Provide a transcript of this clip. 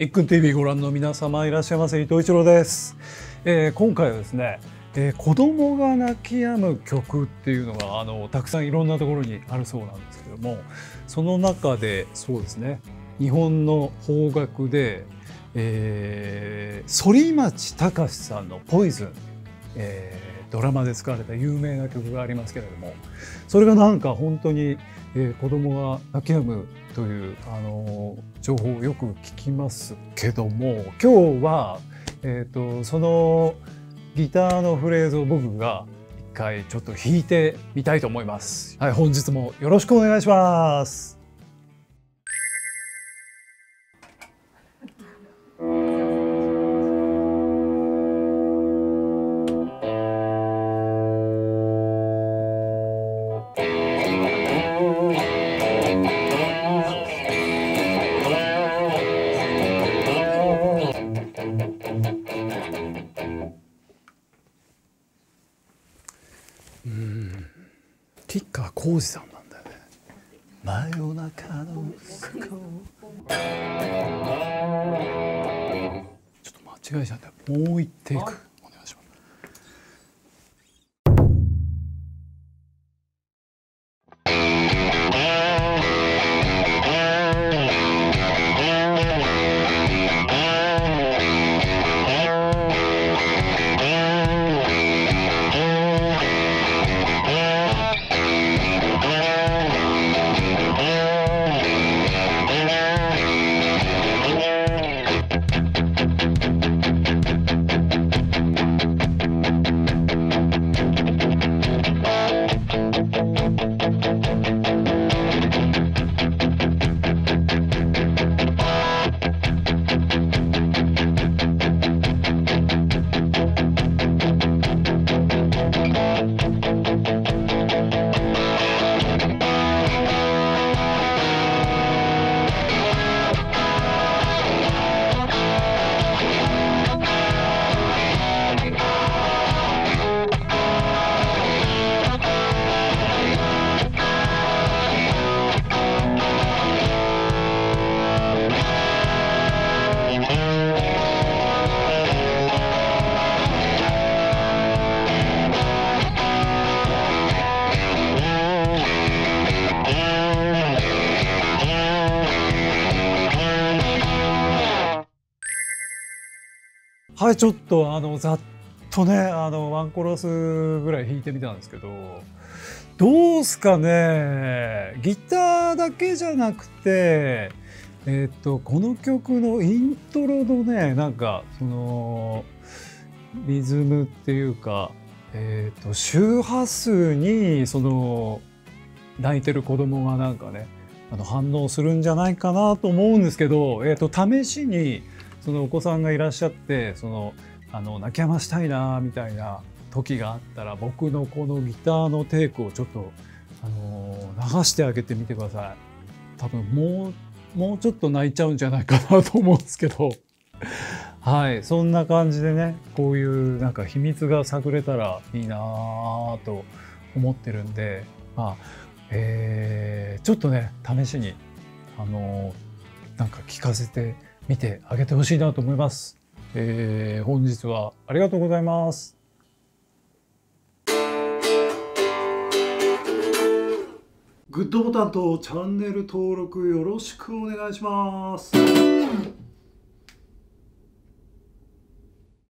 いっくん TV ご覧の皆様いらっしゃいませ。伊藤一郎です、えー今回はですね、えー子供が泣き止む曲っていうのがあのたくさんいろんなところにあるそうなんですけどもその中でそうですね日本の邦楽で、えー、反町隆史さんの「ポイズン」えードラマで使われた有名な曲がありますけれどもそれがなんか本当に、えー子供が泣き止むという、あの情報をよく聞きますけども今日は、えー、とそのギターのフレーズを僕が一回ちょっと弾いてみたいと思います。はい、本日もよろしくお願いします。吉川浩司さんなんだよね。真夜中の息子ちょっと間違えちゃった。もう一テイクはい、ちょっとあのざっとねあのワンコーラスぐらい弾いてみたんですけどどうすかね。ギターだけじゃなくてえっとこの曲のイントロのねなんかそのリズムっていうか、えっと周波数にその泣いてる子供がなんかねあの反応するんじゃないかなと思うんですけど、えっと試しにそのお子さんがいらっしゃってそのあの泣き止ましたいなみたいな時があったら僕のこのギターのテイクをちょっと、あの流してあげてみてください。多分もうもうちょっと泣いちゃうんじゃないかなと思うんですけど はいそんな感じでねこういうなんか秘密が探れたらいいなぁと思ってるんでまあえーちょっとね試しにあのなんか聞かせて見てあげてほしいなと思います。えー本日はありがとうございます。グッドボタンとチャンネル登録よろしくお願いします。